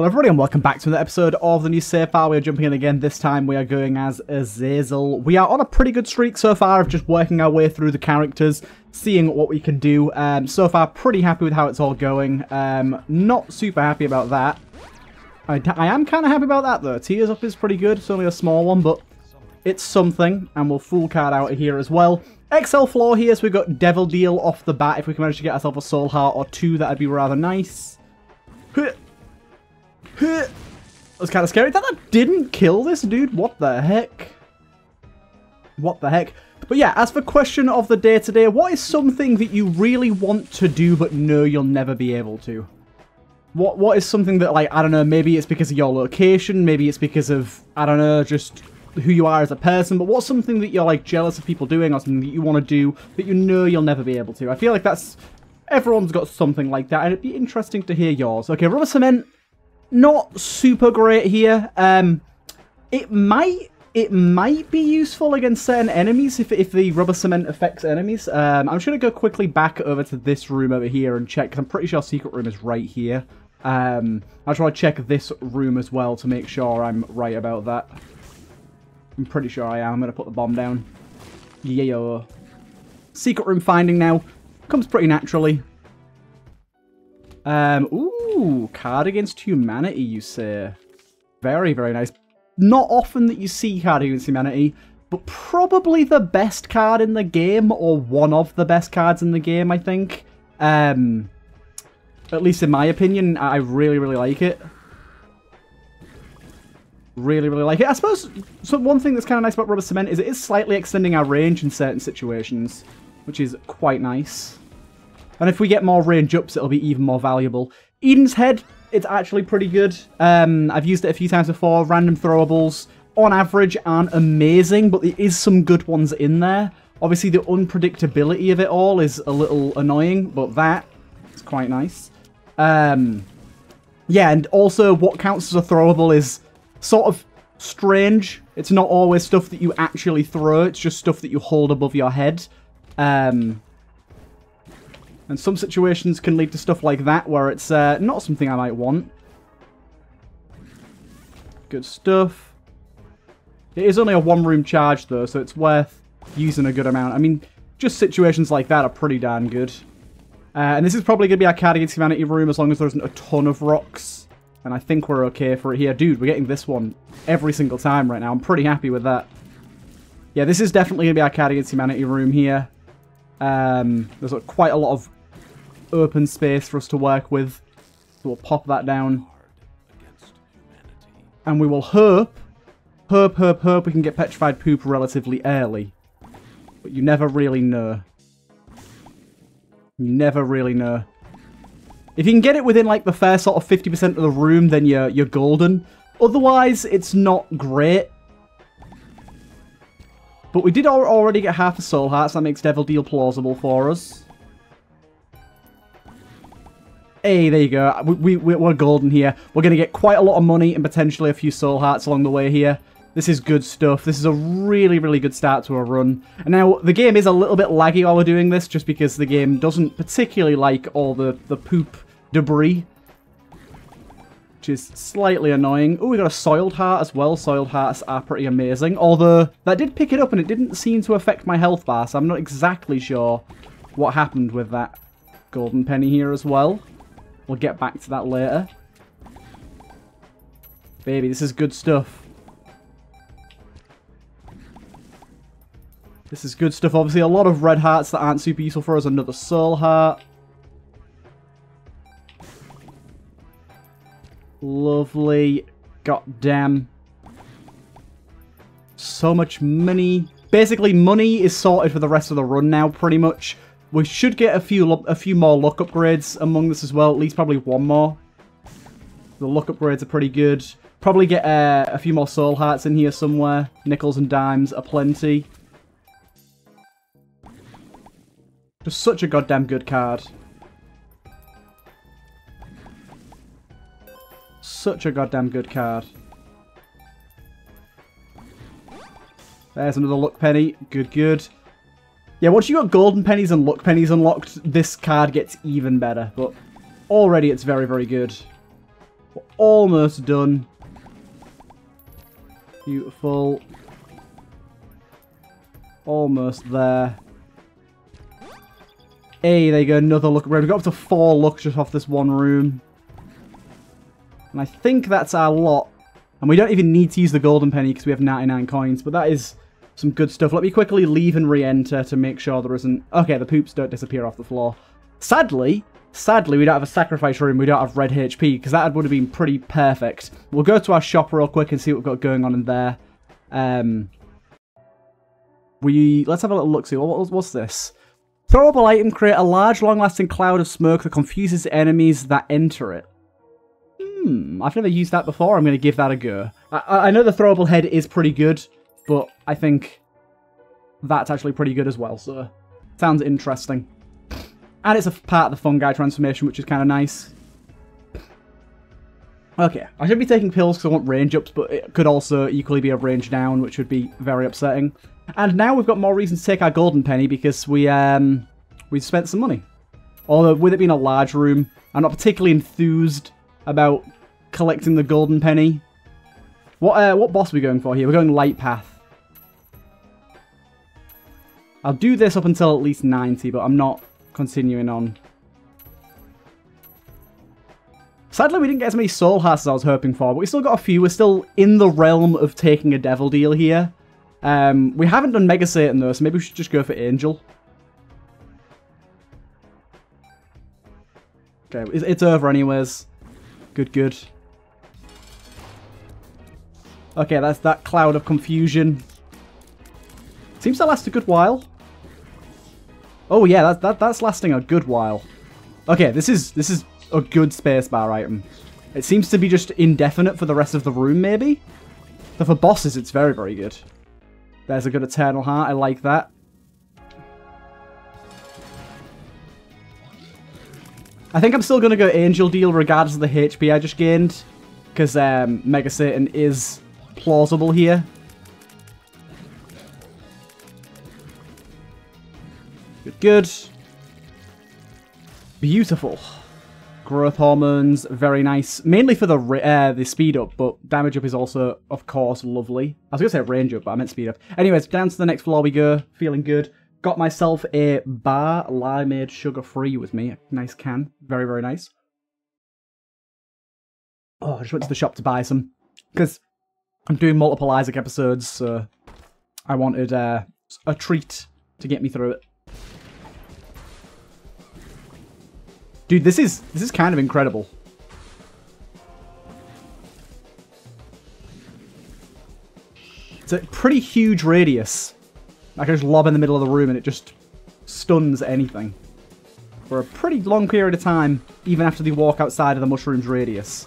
Hello everybody and welcome back to another episode of the new Save File. We are jumping in again. This time we are going as Azazel. We are on a pretty good streak so far of just working our way through the characters, seeing what we can do. Um, so far, pretty happy with how it's all going. Um, not super happy about that. I, I am kind of happy about that though. Tears Up is pretty good. It's only a small one, but it's something. And we'll full card out of here as well. XL floor here, so we've got Devil Deal off the bat. If we can manage to get ourselves a Soul Heart or two, that'd be rather nice. That was kind of scary. That, that didn't kill this dude. What the heck? What the heck? But yeah, as for question of the day today, what is something that you really want to do but know you'll never be able to? What What is something that, like, I don't know, maybe it's because of your location, maybe it's because of, I don't know, just who you are as a person, but what's something that you're, like, jealous of people doing or something that you want to do that you know you'll never be able to? I feel like that's, everyone's got something like that, and it'd be interesting to hear yours. Okay, rubber cement not super great here. Um, it might it might be useful against certain enemies if, if the rubber cement affects enemies. Um, I'm just going to go quickly back over to this room over here and check, because I'm pretty sure secret room is right here. Um, I'll try to check this room as well to make sure I'm right about that. I'm pretty sure I am. I'm going to put the bomb down. Yeah. Secret room finding now. Comes pretty naturally. Um, ooh, card against humanity, you say. Very, very nice. Not often that you see card against humanity, but probably the best card in the game, or one of the best cards in the game, I think. Um, at least in my opinion, I really, really like it. Really, really like it. I suppose, so one thing that's kind of nice about Rubber Cement is it is slightly extending our range in certain situations, which is quite nice. And if we get more range ups, it'll be even more valuable. Eden's Head, it's actually pretty good. Um, I've used it a few times before. Random throwables, on average, aren't amazing, but there is some good ones in there. Obviously, the unpredictability of it all is a little annoying, but that is quite nice. Um, yeah, and also what counts as a throwable is sort of strange. It's not always stuff that you actually throw, it's just stuff that you hold above your head. Um, and some situations can lead to stuff like that, where it's uh, not something I might want. Good stuff. It is only a one-room charge, though, so it's worth using a good amount. I mean, just situations like that are pretty darn good. Uh, and this is probably going to be our card against humanity room as long as there isn't a ton of rocks. And I think we're okay for it here. Dude, we're getting this one every single time right now. I'm pretty happy with that. Yeah, this is definitely going to be our card against humanity room here. Um, there's quite a lot of open space for us to work with. So we'll pop that down. And we will hope, hope, hope, hope we can get Petrified Poop relatively early. But you never really know. You never really know. If you can get it within like the fair sort of 50% of the room, then you're, you're golden. Otherwise, it's not great. But we did already get half a soul heart, so that makes Devil Deal plausible for us. Hey, there you go. We, we, we're golden here. We're going to get quite a lot of money and potentially a few soul hearts along the way here. This is good stuff. This is a really, really good start to a run. And now, the game is a little bit laggy while we're doing this, just because the game doesn't particularly like all the, the poop debris. Which is slightly annoying. Oh, we got a soiled heart as well. Soiled hearts are pretty amazing. Although, that did pick it up and it didn't seem to affect my health bar, so I'm not exactly sure what happened with that golden penny here as well. We'll get back to that later. Baby, this is good stuff. This is good stuff. Obviously, a lot of red hearts that aren't super useful for us. Another soul heart. Lovely. God damn. So much money. Basically, money is sorted for the rest of the run now, pretty much. We should get a few a few more luck upgrades among this as well. At least probably one more. The luck upgrades are pretty good. Probably get uh, a few more soul hearts in here somewhere. Nickels and dimes are plenty. Just such a goddamn good card. Such a goddamn good card. There's another luck penny. Good, good. Yeah, once you got golden pennies and luck pennies unlocked, this card gets even better. But already it's very, very good. We're almost done. Beautiful. Almost there. Hey, there you go, another look. We've got up to four looks just off this one room. And I think that's our lot. And we don't even need to use the golden penny because we have 99 coins, but that is some good stuff. Let me quickly leave and re-enter to make sure there isn't... Okay, the poops don't disappear off the floor. Sadly, sadly, we don't have a sacrifice room, we don't have red HP, because that would have been pretty perfect. We'll go to our shop real quick and see what we've got going on in there. Um, we Let's have a little look, see, what, what's this? Throwable item, create a large, long-lasting cloud of smoke that confuses enemies that enter it. Hmm, I've never used that before. I'm going to give that a go. I, I know the throwable head is pretty good, but I think that's actually pretty good as well, so sounds interesting. And it's a part of the fungi transformation, which is kind of nice. Okay, I should be taking pills because I want range ups, but it could also equally be a range down, which would be very upsetting. And now we've got more reason to take our golden penny because we um we spent some money. Although with it being a large room, I'm not particularly enthused about collecting the golden penny. What uh, what boss are we going for here? We're going light path. I'll do this up until at least 90, but I'm not continuing on. Sadly, we didn't get as many soul hearts as I was hoping for, but we still got a few. We're still in the realm of taking a devil deal here. Um, we haven't done Mega Satan though, so maybe we should just go for Angel. Okay, it's over anyways. Good, good. Okay, that's that cloud of confusion. Seems to last a good while. Oh yeah, that, that that's lasting a good while. Okay, this is this is a good spacebar item. It seems to be just indefinite for the rest of the room, maybe? But for bosses, it's very, very good. There's a good Eternal Heart. I like that. I think I'm still going to go Angel Deal regardless of the HP I just gained. Because um, Mega Satan is plausible here. Good, good. Beautiful. Growth hormones, very nice. Mainly for the uh, the speed up, but damage up is also, of course, lovely. I was going to say range up, but I meant speed up. Anyways, down to the next floor we go. Feeling good. Got myself a Barr limeade sugar-free with me. A nice can. Very, very nice. Oh, I just went to the shop to buy some. Because I'm doing multiple Isaac episodes, so I wanted uh, a treat to get me through it. Dude, this is this is kind of incredible. It's a pretty huge radius. I can just lob in the middle of the room and it just stuns anything. For a pretty long period of time, even after they walk outside of the mushroom's radius.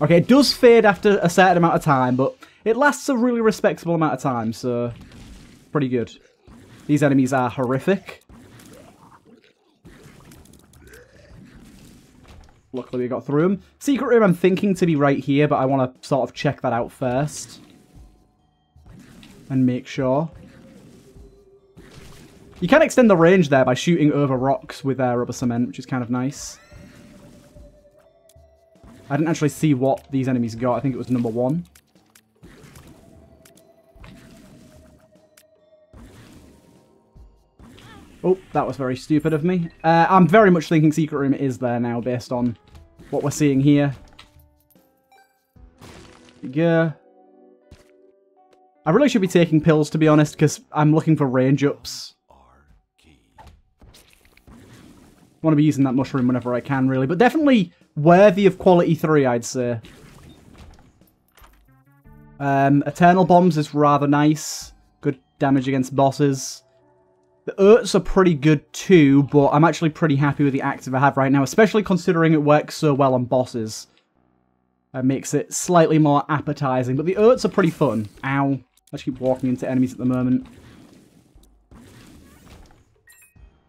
Okay, it does fade after a certain amount of time, but it lasts a really respectable amount of time, so pretty good. These enemies are horrific. Luckily we got through them. Secret room I'm thinking to be right here, but I want to sort of check that out first. And make sure. You can extend the range there by shooting over rocks with uh, rubber cement, which is kind of nice. I didn't actually see what these enemies got. I think it was number one. Oh, that was very stupid of me. Uh, I'm very much thinking Secret Room is there now based on what we're seeing here. Yeah. I really should be taking pills, to be honest, because I'm looking for range ups. want to be using that mushroom whenever I can, really. But definitely worthy of quality 3, I'd say. Um, Eternal Bombs is rather nice. Good damage against bosses. The Urts are pretty good too, but I'm actually pretty happy with the active I have right now, especially considering it works so well on bosses. It makes it slightly more appetizing, but the Urts are pretty fun. Ow. I just keep walking into enemies at the moment.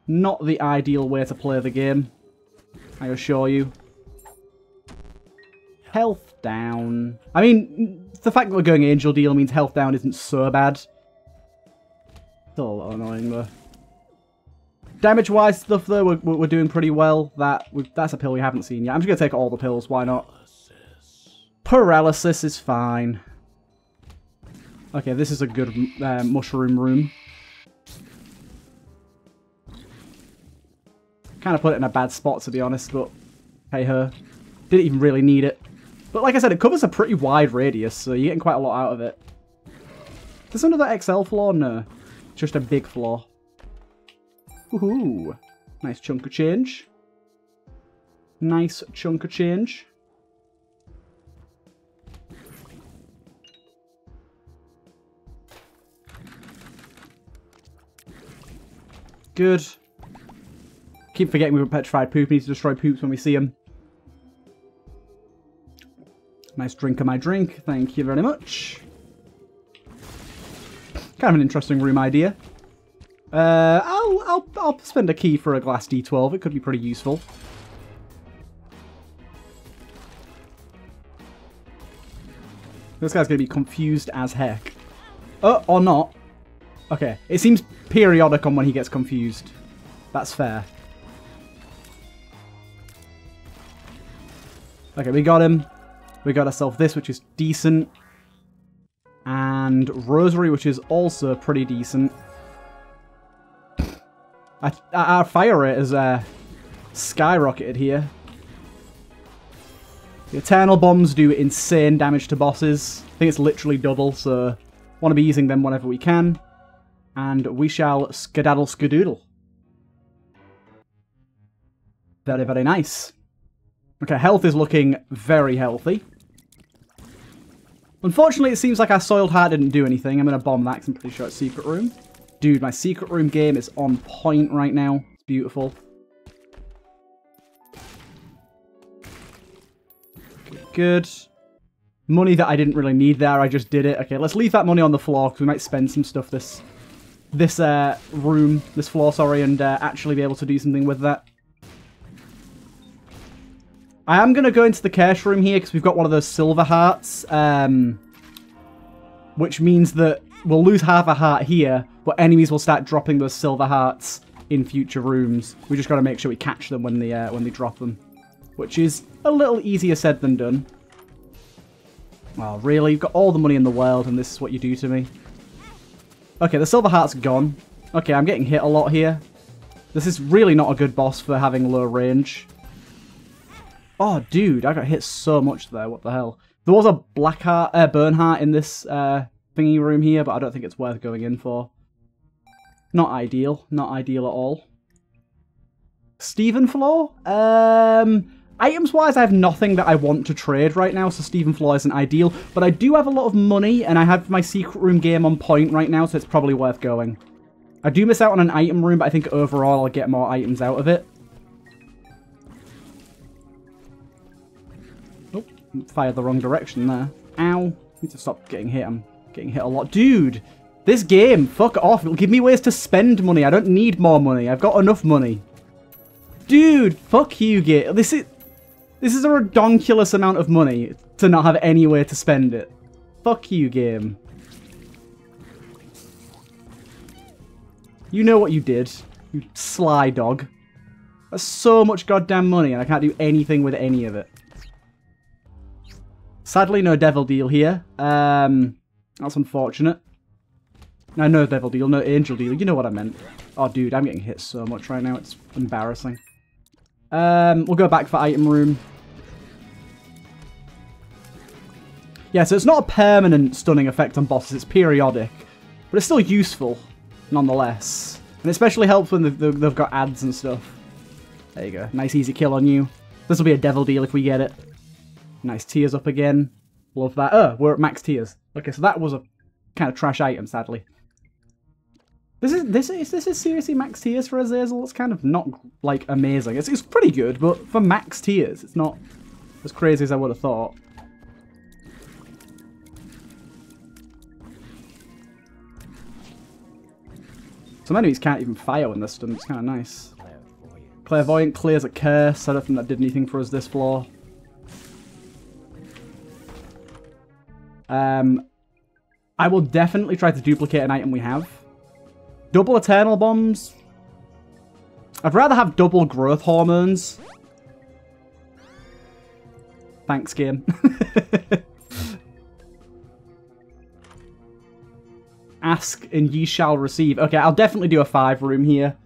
Not the ideal way to play the game, I assure you. Health down. I mean, the fact that we're going Angel Deal means health down isn't so bad. Still a little annoying though. Damage-wise stuff, though, we're, we're doing pretty well. That That's a pill we haven't seen yet. I'm just going to take all the pills. Why not? Paralysis is fine. Okay, this is a good uh, mushroom room. Kind of put it in a bad spot, to be honest, but hey her. Didn't even really need it. But like I said, it covers a pretty wide radius, so you're getting quite a lot out of it. There's another XL floor? No. Just a big floor. Ooh, nice chunk of change. Nice chunk of change. Good. Keep forgetting we've got petrified poop. We need to destroy poops when we see them. Nice drink of my drink. Thank you very much. Kind of an interesting room idea. Uh, I'll, I'll, I'll spend a key for a glass D12. It could be pretty useful. This guy's going to be confused as heck. Oh, or not. Okay, it seems periodic on when he gets confused. That's fair. Okay, we got him. We got ourselves this, which is decent. And Rosary, which is also pretty decent. Our fire rate is uh, skyrocketed here. The Eternal Bombs do insane damage to bosses. I think it's literally double, so want to be using them whenever we can. And we shall skedaddle skadoodle. Very, very nice. Okay, health is looking very healthy. Unfortunately, it seems like our Soiled Heart didn't do anything. I'm going to bomb that because I'm pretty sure it's Secret Room. Dude, my secret room game is on point right now. It's beautiful. Good. Money that I didn't really need there, I just did it. Okay, let's leave that money on the floor because we might spend some stuff this this uh, room, this floor, sorry, and uh, actually be able to do something with that. I am going to go into the cash room here because we've got one of those silver hearts, um, which means that we'll lose half a heart here, but enemies will start dropping those silver hearts in future rooms. We just got to make sure we catch them when they, uh, when they drop them. Which is a little easier said than done. Oh, really? You've got all the money in the world and this is what you do to me? Okay, the silver heart's gone. Okay, I'm getting hit a lot here. This is really not a good boss for having low range. Oh, dude, I got hit so much there. What the hell? There was a black heart, uh, burn heart in this uh, thingy room here, but I don't think it's worth going in for. Not ideal. Not ideal at all. Stephen Floor? Um, Items-wise, I have nothing that I want to trade right now, so Stephen Floor isn't ideal. But I do have a lot of money, and I have my secret room game on point right now, so it's probably worth going. I do miss out on an item room, but I think overall I'll get more items out of it. Oh, fired the wrong direction there. Ow. Need to stop getting hit. I'm getting hit a lot. Dude, this game, fuck off. It'll give me ways to spend money. I don't need more money. I've got enough money. Dude, fuck you, game. This is... This is a redonkulous amount of money to not have any way to spend it. Fuck you, game. You know what you did, you sly dog. That's so much goddamn money and I can't do anything with any of it. Sadly, no devil deal here. Um, that's unfortunate. No, no devil deal, no angel deal. You know what I meant. Oh, dude, I'm getting hit so much right now. It's embarrassing. Um, we'll go back for item room. Yeah, so it's not a permanent stunning effect on bosses. It's periodic. But it's still useful, nonetheless. And especially helps when they've, they've got ads and stuff. There you go. Nice easy kill on you. This will be a devil deal if we get it. Nice tears up again. Love that. Oh, we're at max tears. Okay, so that was a kind of trash item, sadly. This is this is this is seriously max tears for Azazel. It's kind of not like amazing. It's it's pretty good, but for max tears, it's not as crazy as I would have thought. Some enemies can't even fire when they're stunned. It's kind of nice. Clairvoyant clears a curse. I don't think that did anything for us this floor. Um, I will definitely try to duplicate an item we have. Double Eternal Bombs. I'd rather have double growth hormones. Thanks, game. Ask and ye shall receive. Okay, I'll definitely do a five room here.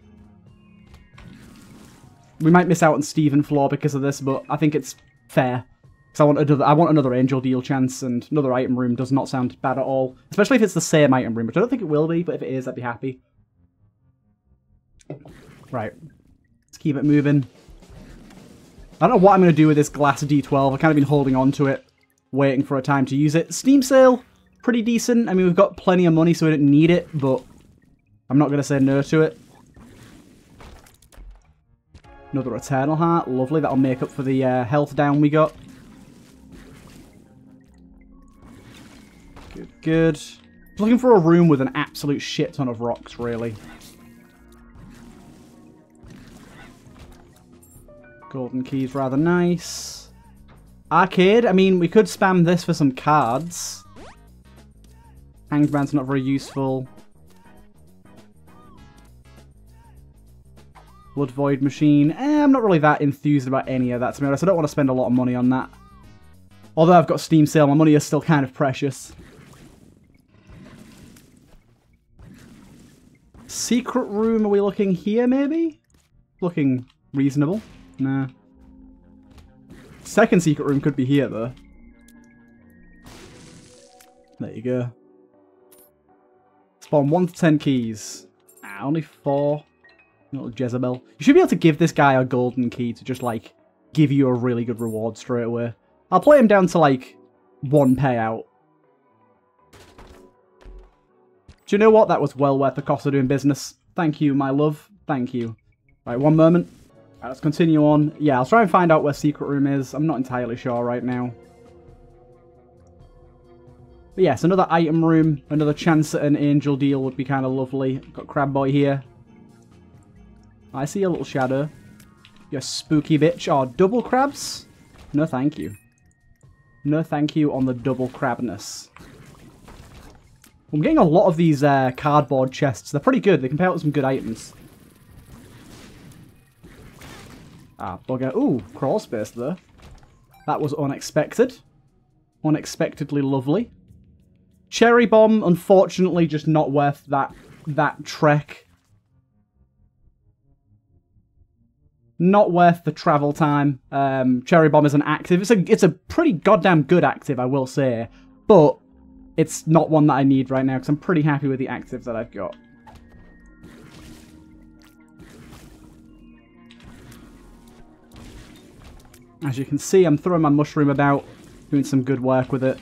We might miss out on Steven Floor because of this, but I think it's fair. Because I want another, I want another Angel Deal chance, and another item room does not sound bad at all. Especially if it's the same item room, which I don't think it will be, but if it is, I'd be happy. Right. Let's keep it moving. I don't know what I'm going to do with this glass D12. I've kind of been holding on to it, waiting for a time to use it. Steam sale, pretty decent. I mean, we've got plenty of money, so we don't need it, but I'm not going to say no to it. Another Eternal Heart. Lovely. That'll make up for the uh, health down we got. Good, good. Looking for a room with an absolute shit ton of rocks, really. Golden key's rather nice. Arcade. I mean, we could spam this for some cards. Hanged Man's not very useful. Blood Void Machine. Eh, I'm not really that enthused about any of that, to be honest. I don't want to spend a lot of money on that. Although I've got Steam sale, my money is still kind of precious. Secret room, are we looking here, maybe? Looking reasonable. Nah. Second secret room could be here, though. There you go. Spawn 1 to 10 keys. Ah, only 4. Little Jezebel. You should be able to give this guy a golden key to just, like, give you a really good reward straight away. I'll play him down to, like, one payout. Do you know what? That was well worth the cost of doing business. Thank you, my love. Thank you. Right, one moment. Right, let's continue on. Yeah, I'll try and find out where Secret Room is. I'm not entirely sure right now. But yes, another item room, another chance at an angel deal would be kind of lovely. Got Crab Boy here. I see a little shadow. You spooky bitch. Oh, double crabs? No thank you. No thank you on the double crabness. I'm getting a lot of these uh, cardboard chests. They're pretty good. They can pair with some good items. Ah, bugger. Ooh, crawl space there. That was unexpected. Unexpectedly lovely. Cherry Bomb, unfortunately, just not worth that that trek. Not worth the travel time. Um, Cherry Bomb is an active. It's a it's a pretty goddamn good active, I will say. But it's not one that I need right now because I'm pretty happy with the active that I've got. As you can see, I'm throwing my mushroom about, doing some good work with it.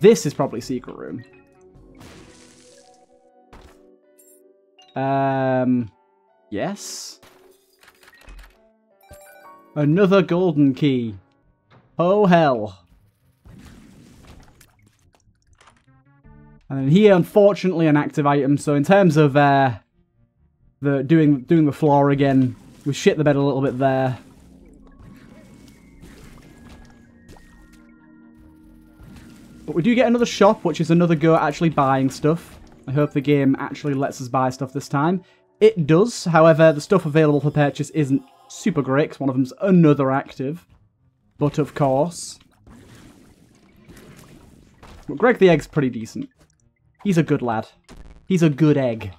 This is probably secret room. Um, yes. Another golden key. Oh hell. And then here, unfortunately, an active item. So in terms of uh, the doing doing the floor again, we shit the bed a little bit there. But we do get another shop, which is another go at actually buying stuff. I hope the game actually lets us buy stuff this time. It does, however, the stuff available for purchase isn't super great, because one of them's another active. But of course... But Greg the Egg's pretty decent. He's a good lad. He's a good egg.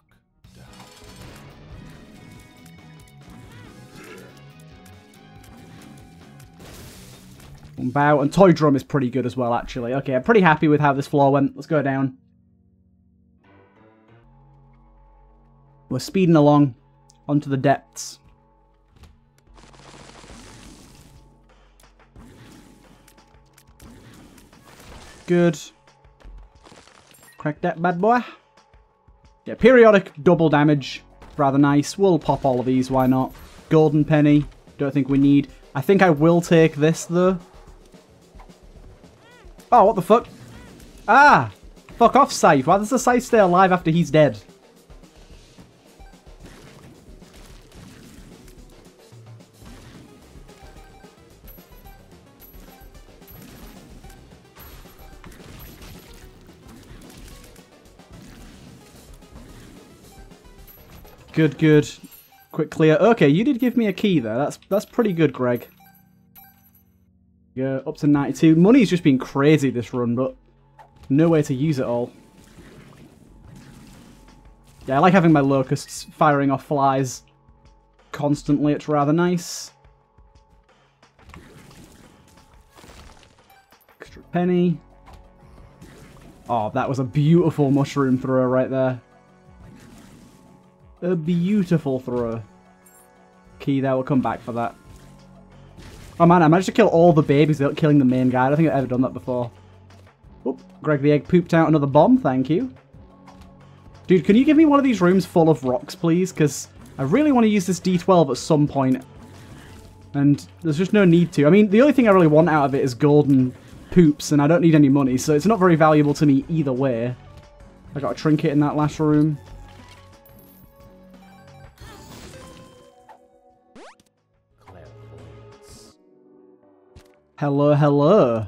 Bow. And Toy Drum is pretty good as well, actually. Okay, I'm pretty happy with how this floor went. Let's go down. We're speeding along onto the depths. Good. Crack that bad boy. Yeah, periodic double damage. Rather nice. We'll pop all of these, why not? Golden penny. Don't think we need. I think I will take this, though. Oh, what the fuck? Ah! Fuck off, Scythe. Why does the Scythe stay alive after he's dead? Good, good. Quick clear. Okay, you did give me a key there. That's that's pretty good, Greg. Yeah, up to 92. Money's just been crazy this run, but no way to use it all. Yeah, I like having my locusts firing off flies constantly. It's rather nice. Extra penny. Oh, that was a beautiful mushroom throw right there. A beautiful throw. Key there, we'll come back for that. Oh man, I managed to kill all the babies without killing the main guy. I don't think I've ever done that before. Oop, Greg the Egg pooped out another bomb, thank you. Dude, can you give me one of these rooms full of rocks, please? Because I really want to use this D12 at some point. And there's just no need to. I mean, the only thing I really want out of it is golden poops, and I don't need any money, so it's not very valuable to me either way. I got a trinket in that last room. Hello, hello.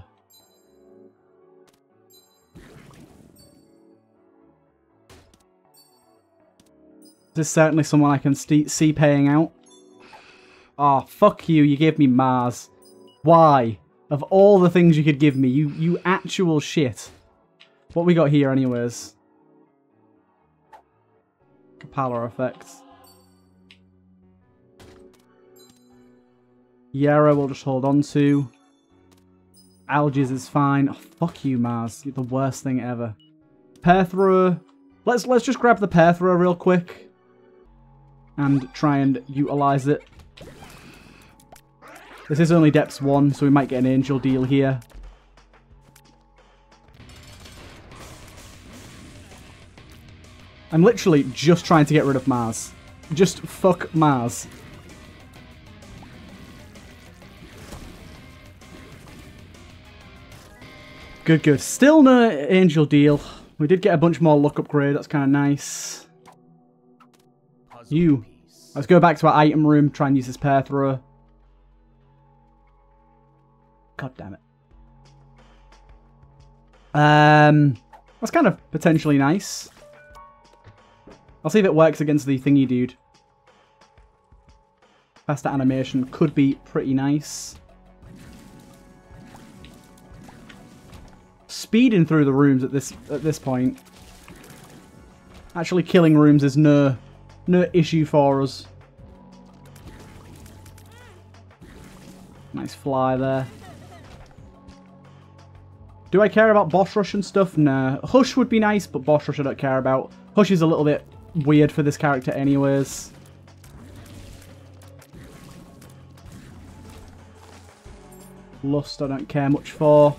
This is certainly someone I can see paying out. Oh, fuck you. You gave me Mars. Why? Of all the things you could give me, you, you actual shit. What we got here anyways? Capella effects. Yara we'll just hold on to. Algiz is fine. Oh, fuck you, Mars. You're the worst thing ever. Pear thrower. Let's let's just grab the pear thrower real quick. And try and utilize it. This is only depths 1, so we might get an angel deal here. I'm literally just trying to get rid of Mars. Just fuck Mars. Good, good. Still no angel deal. We did get a bunch more luck upgrade. That's kind of nice. You. Let's go back to our item room. Try and use this pear thrower. God damn it. Um, that's kind of potentially nice. I'll see if it works against the thingy dude. Faster animation could be pretty nice. Speeding through the rooms at this at this point. Actually killing rooms is no no issue for us. Nice fly there. Do I care about boss rush and stuff? Nah. Hush would be nice, but boss rush I don't care about. Hush is a little bit weird for this character anyways. Lust I don't care much for.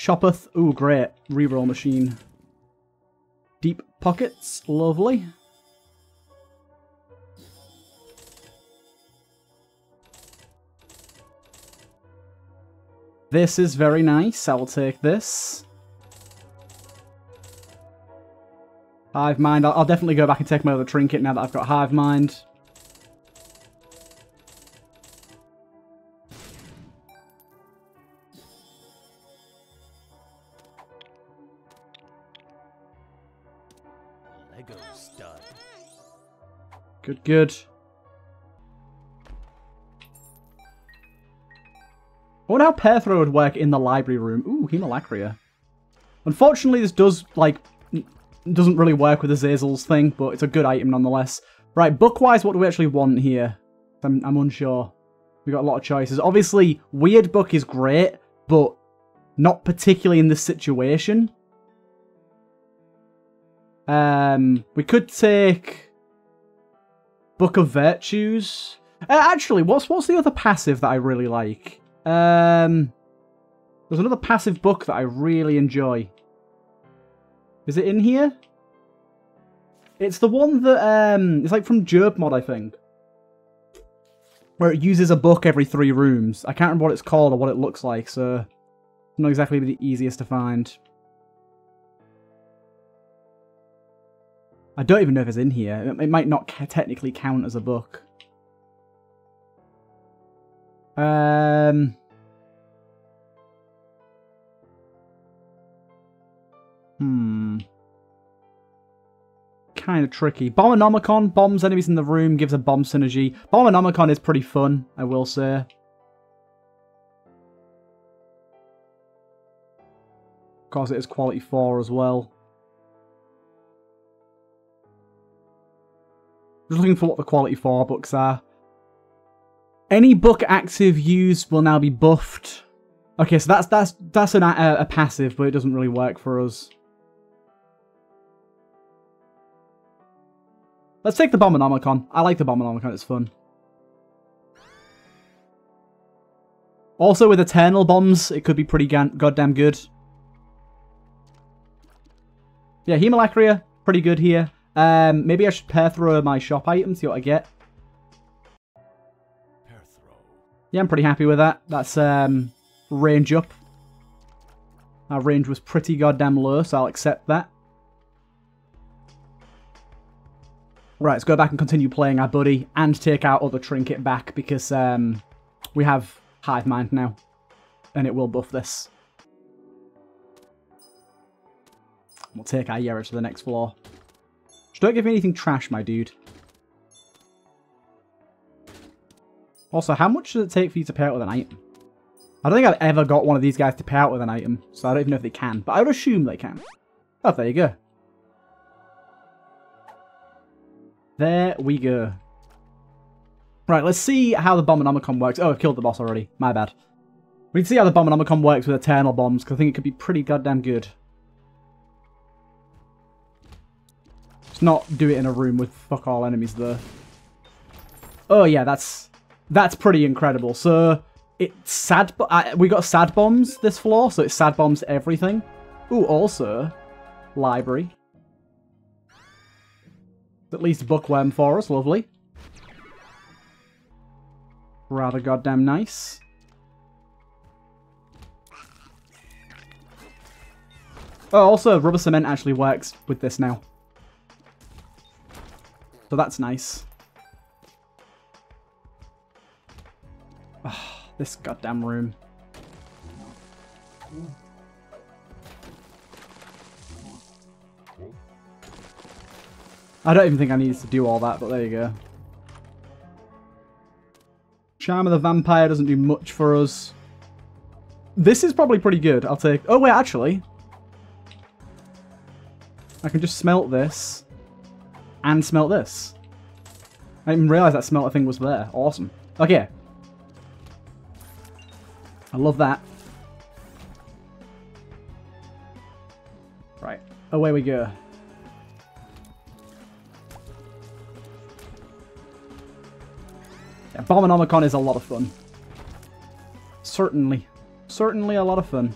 Shoppeth. Ooh, great. Reroll machine. Deep pockets. Lovely. This is very nice. I will take this. Hive Mind. I'll, I'll definitely go back and take my other trinket now that I've got Hive Mind. Good, good. I wonder how pear would work in the library room. Ooh, Hemolacria. Unfortunately, this does, like, doesn't really work with the Zazels thing, but it's a good item nonetheless. Right, book-wise, what do we actually want here? I'm, I'm unsure. We've got a lot of choices. Obviously, Weird Book is great, but not particularly in this situation. Um, we could take Book of Virtues. Uh, actually, what's what's the other passive that I really like? Um, there's another passive book that I really enjoy. Is it in here? It's the one that, um, it's like from Job Mod, I think. Where it uses a book every three rooms. I can't remember what it's called or what it looks like, so... Not exactly the easiest to find. I don't even know if it's in here. It might not technically count as a book. Um. Hmm. kind of tricky. Bombonomicon bombs enemies in the room, gives a bomb synergy. Bombonomicon is pretty fun, I will say. Of course, it is quality 4 as well. Just looking for what the quality 4 books are. Any book active use will now be buffed. Okay, so that's that's that's an, a, a passive, but it doesn't really work for us. Let's take the Bombonomicon. I like the Bombonomicon, it's fun. Also, with Eternal Bombs, it could be pretty goddamn good. Yeah, Hemolacria, pretty good here. Um, maybe I should pair throw my shop item, see what I get. Yeah, I'm pretty happy with that. That's um, range up. Our range was pretty goddamn low, so I'll accept that. Right, let's go back and continue playing our buddy and take our other trinket back because um, we have Hive Mind now. And it will buff this. We'll take our Yera to the next floor. Just don't give me anything trash, my dude. Also, how much does it take for you to pay out with an item? I don't think I've ever got one of these guys to pay out with an item, so I don't even know if they can, but I would assume they can. Oh, there you go. There we go. Right, let's see how the Bombonomicon works. Oh, I've killed the boss already. My bad. We can see how the Bombonomicon works with Eternal Bombs, because I think it could be pretty goddamn good. Not do it in a room with fuck all enemies, there. Oh, yeah, that's that's pretty incredible. So, it's sad... Uh, we got sad bombs this floor, so it's sad bombs everything. Ooh, also, library. At least bookworm for us, lovely. Rather goddamn nice. Oh, also, rubber cement actually works with this now. So that's nice. Oh, this goddamn room. I don't even think I need to do all that, but there you go. Charm of the Vampire doesn't do much for us. This is probably pretty good. I'll take... Oh, wait, actually. I can just smelt this and smelt this. I didn't realize that smelter thing was there. Awesome. Okay. I love that. Right. Away we go. Yeah, Bombonomicon is a lot of fun. Certainly. Certainly a lot of fun.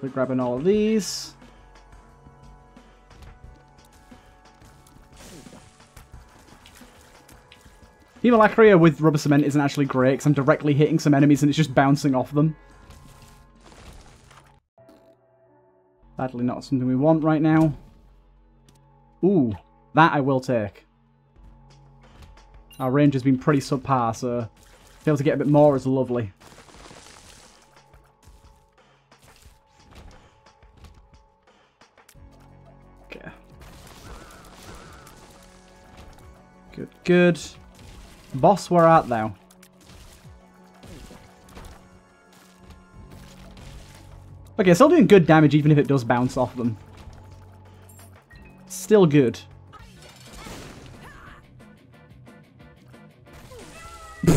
We're grabbing all of these. Hemolacria with rubber cement isn't actually great because I'm directly hitting some enemies and it's just bouncing off them. Sadly not something we want right now. Ooh, that I will take. Our range has been pretty subpar, so to be able to get a bit more is lovely. Okay. Good, good. Boss, where art thou? Okay, still doing good damage even if it does bounce off them. Still good.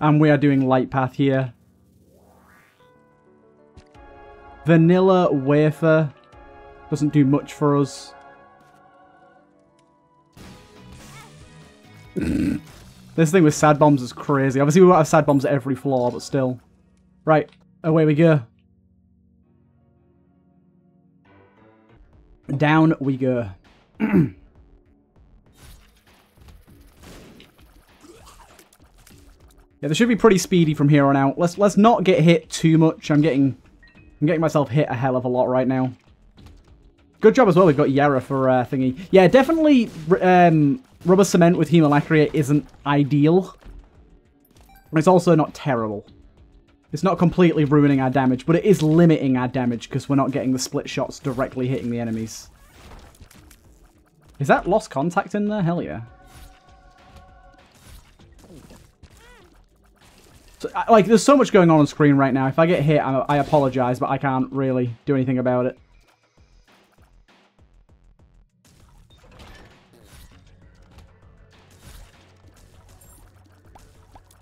and we are doing light path here. Vanilla wafer doesn't do much for us. This thing with sad bombs is crazy. Obviously, we won't have sad bombs at every floor, but still. Right, away we go. Down we go. yeah, this should be pretty speedy from here on out. Let's let's not get hit too much. I'm getting I'm getting myself hit a hell of a lot right now. Good job as well. We've got Yara for uh, thingy. Yeah, definitely um, rubber cement with Hemolacria isn't ideal. It's also not terrible. It's not completely ruining our damage, but it is limiting our damage because we're not getting the split shots directly hitting the enemies. Is that lost contact in there? Hell yeah. So, like, there's so much going on on screen right now. If I get hit, I, I apologize, but I can't really do anything about it.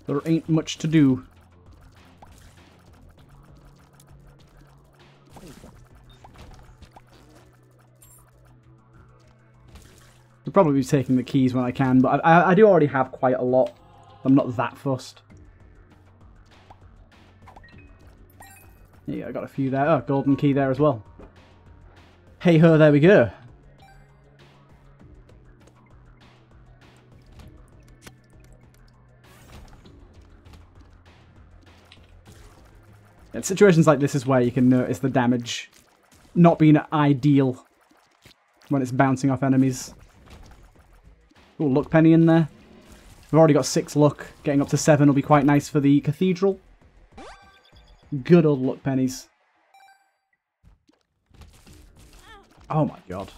There ain't much to do. I'll probably be taking the keys when I can, but I, I do already have quite a lot. I'm not that fussed. Yeah, I got a few there. Oh, golden key there as well. Hey ho, there we go. Situations like this is where you can notice the damage not being ideal when it's bouncing off enemies. Oh, luck penny in there. We've already got six luck. Getting up to seven will be quite nice for the cathedral. Good old luck pennies. Oh my god.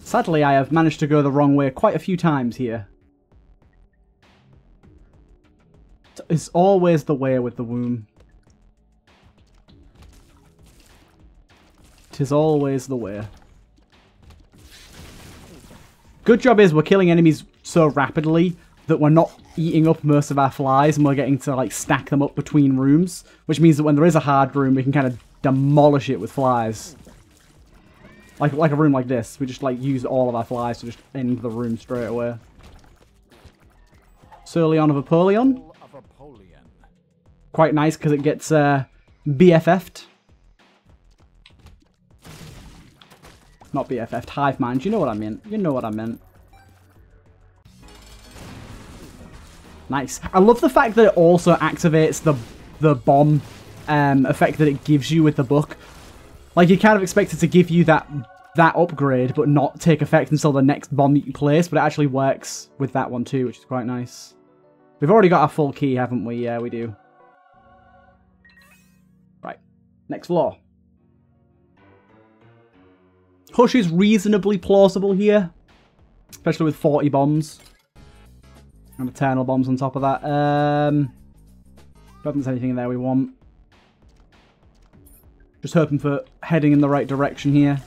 Sadly, I have managed to go the wrong way quite a few times here. It's always the way with the womb. Tis always the way. Good job is we're killing enemies so rapidly that we're not eating up most of our flies and we're getting to like stack them up between rooms, which means that when there is a hard room, we can kind of demolish it with flies. Like like a room like this, we just like use all of our flies to just end the room straight away. Surleon of Apollyon. Quite nice because it gets uh, BFF'd. Not BFF'd, Hive Mind. You know what I meant. You know what I meant. Nice. I love the fact that it also activates the the bomb um, effect that it gives you with the book. Like, you kind of expect it to give you that that upgrade, but not take effect until the next bomb that you place, but it actually works with that one too, which is quite nice. We've already got our full key, haven't we? Yeah, we do. Next floor. Hush is reasonably plausible here. Especially with 40 bombs. And eternal bombs on top of that. Um, there's anything in there we want. Just hoping for heading in the right direction here.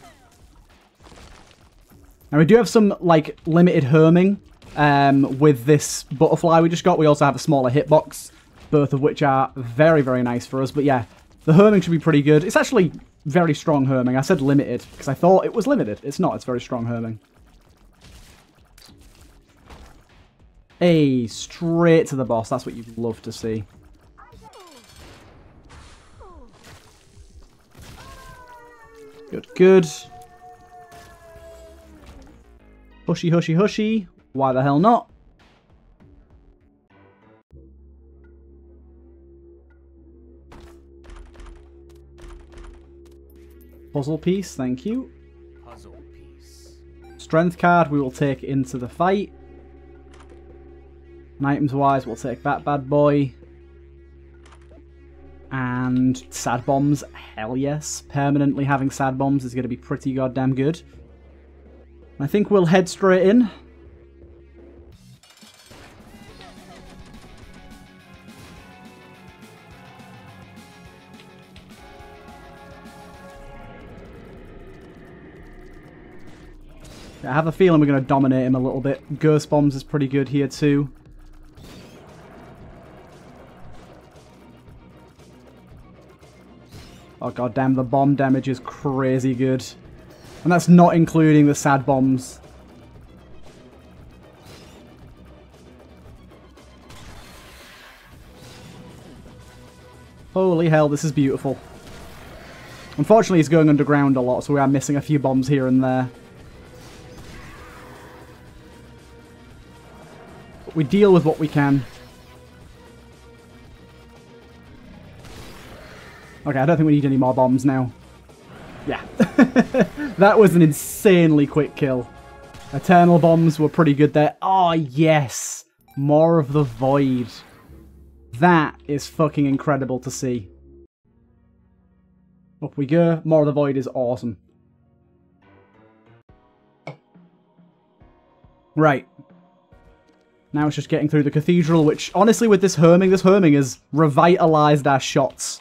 Now we do have some, like, limited homing um, with this butterfly we just got. We also have a smaller hitbox, both of which are very, very nice for us. But yeah, the homing should be pretty good. It's actually very strong homing. I said limited because I thought it was limited. It's not. It's very strong homing. Hey, straight to the boss. That's what you'd love to see. Good, good. Hushy, hushy, hushy. Why the hell not? Puzzle piece, thank you. Puzzle piece. Strength card we will take into the fight. And items wise, we'll take that bad boy. And sad bombs, hell yes. Permanently having sad bombs is going to be pretty goddamn good. I think we'll head straight in. Have a feeling we're going to dominate him a little bit. Ghost Bombs is pretty good here too. Oh god damn, the bomb damage is crazy good. And that's not including the sad bombs. Holy hell, this is beautiful. Unfortunately, he's going underground a lot, so we are missing a few bombs here and there. We deal with what we can. Okay, I don't think we need any more bombs now. Yeah. that was an insanely quick kill. Eternal bombs were pretty good there. Oh, yes. More of the void. That is fucking incredible to see. Up we go. More of the Void is awesome. Right. Now it's just getting through the cathedral, which honestly with this homing, this homing has revitalized our shots.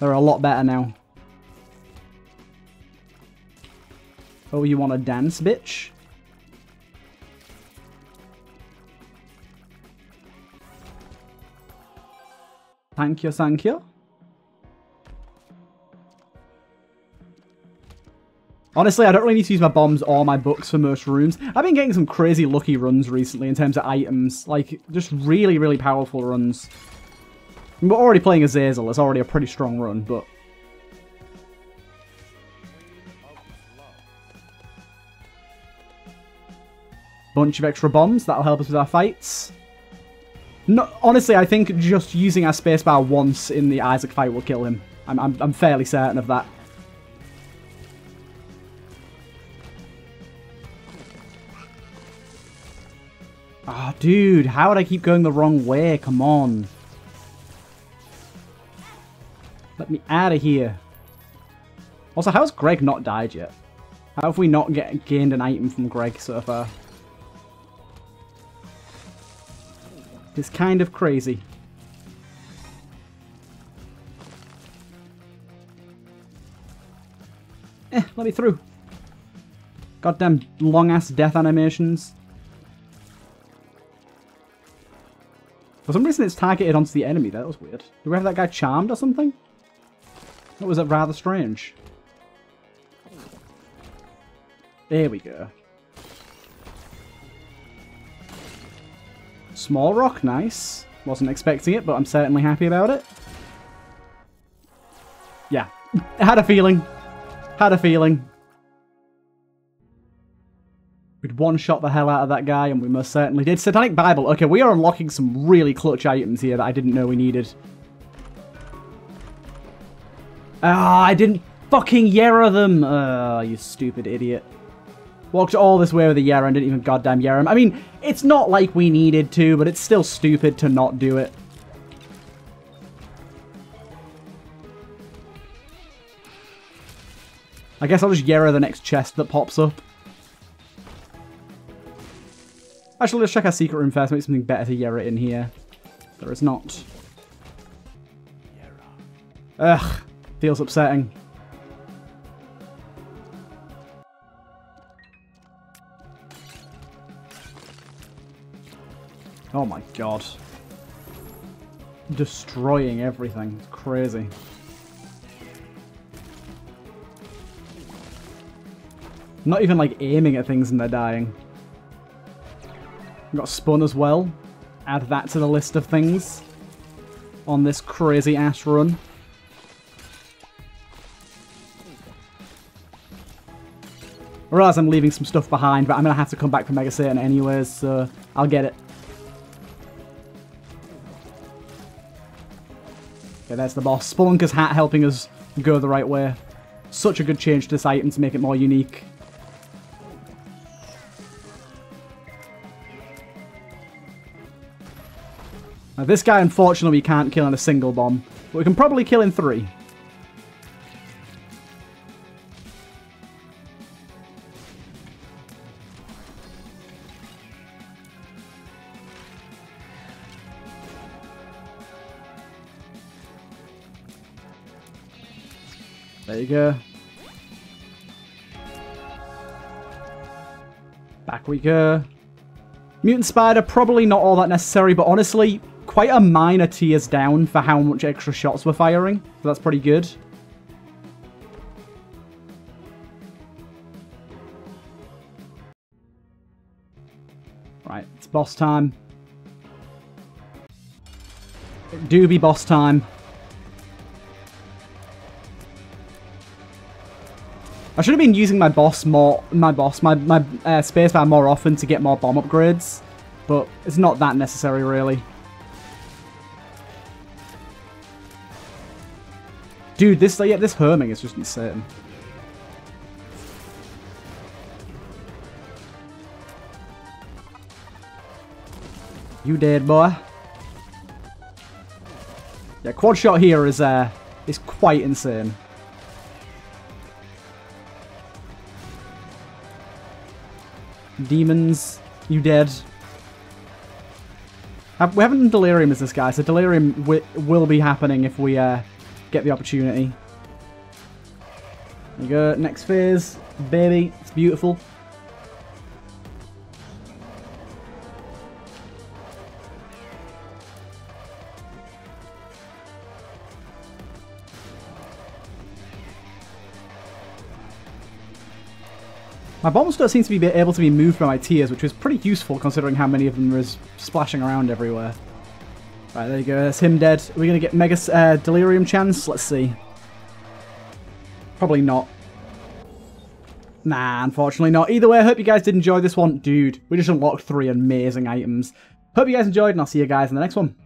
They're a lot better now. Oh, you want to dance, bitch? Thank you, thank you. Honestly, I don't really need to use my bombs or my books for most rooms. I've been getting some crazy lucky runs recently in terms of items. Like, just really, really powerful runs. We're already playing Azazel. It's already a pretty strong run, but... Bunch of extra bombs. That'll help us with our fights. No, honestly, I think just using our spacebar once in the Isaac fight will kill him. I'm, I'm, I'm fairly certain of that. Dude, how would I keep going the wrong way? Come on. Let me out of here. Also, how's Greg not died yet? How have we not get, gained an item from Greg so far? It's kind of crazy. Eh, let me through. Goddamn long-ass death animations. For some reason it's targeted onto the enemy. That was weird. Do we have that guy charmed or something? That was rather strange. There we go. Small rock, nice. Wasn't expecting it, but I'm certainly happy about it. Yeah, had a feeling. Had a feeling. We'd one-shot the hell out of that guy, and we most certainly did. Satanic Bible. Okay, we are unlocking some really clutch items here that I didn't know we needed. Ah, I didn't fucking Yera them. Oh, you stupid idiot. Walked all this way with a Yera and didn't even goddamn Yera him. I mean, it's not like we needed to, but it's still stupid to not do it. I guess I'll just Yera the next chest that pops up. Actually, let's check our secret room first. Make something better to Yera in here. There is not. Ugh, feels upsetting. Oh my god. Destroying everything. It's crazy. Not even like aiming at things and they're dying. We've got Spun as well. Add that to the list of things on this crazy ass run. I realise I'm leaving some stuff behind, but I'm going to have to come back for Mega Satan anyways, so I'll get it. Okay, there's the boss. Spelunker's hat helping us go the right way. Such a good change to this item to make it more unique. Now, this guy, unfortunately, we can't kill in a single bomb, but we can probably kill in three. There you go. Back we go. Mutant Spider, probably not all that necessary, but honestly, quite a minor tears down for how much extra shots we're firing. So that's pretty good. Right, it's boss time. It do be boss time. I should have been using my boss more, my boss, my, my uh, spacebar more often to get more bomb upgrades, but it's not that necessary really. Dude, this yeah, this homing is just insane. You dead, boy. Yeah, quad shot here is uh, is quite insane. Demons, you dead. We haven't done Delirium as this guy, so Delirium will be happening if we uh, get the opportunity. There you go, next phase. Baby, it's beautiful. My bombs don't seem to be able to be moved by my tears, which was pretty useful considering how many of them was splashing around everywhere. Right, there you go. That's him dead. We're we going to get Mega uh, Delirium chance? Let's see. Probably not. Nah, unfortunately not. Either way, I hope you guys did enjoy this one. Dude, we just unlocked three amazing items. Hope you guys enjoyed, and I'll see you guys in the next one.